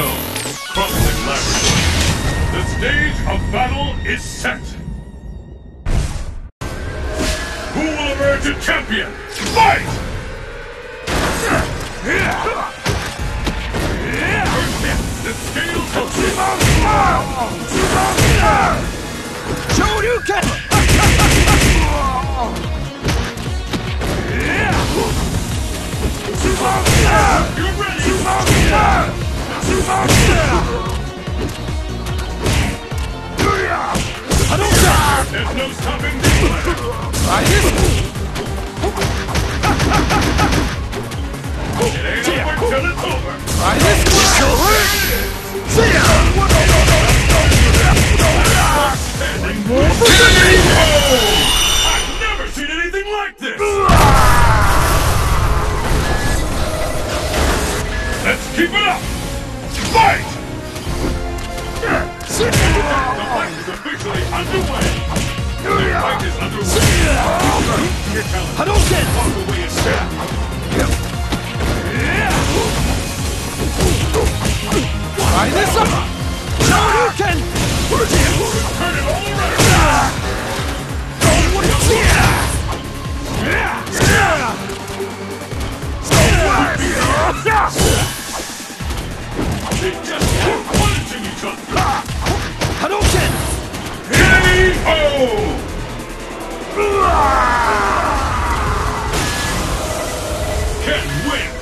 unknown, Crossing Laboratory. The stage of battle is set. Who will emerge a champion? Fight! There's no stopping this! It ain't over till it's over! Standing I've never seen anything like this! Let's keep it up! Fight! The fight is officially underway! your talent. Hadouken! Walk away Don't want! Hadouken! win!